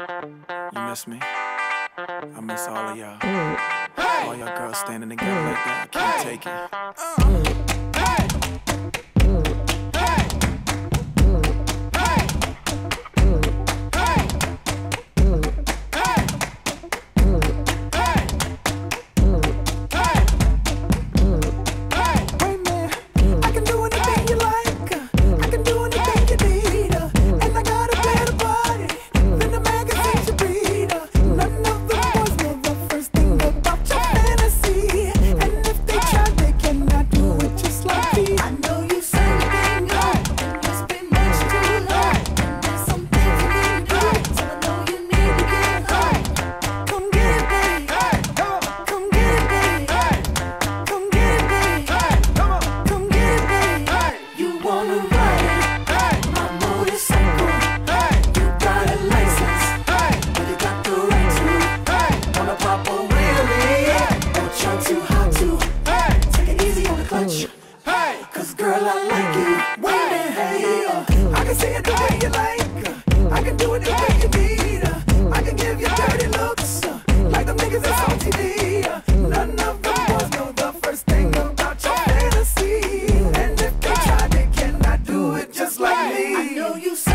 You miss me? I miss all of y'all. All y'all girls standing together like that. I can't take it. Uh, I can see it the way you like. I can do it the way you need. I can give you dirty looks. None of the first thing about your fantasy. And if they try, do it just like me. I know you.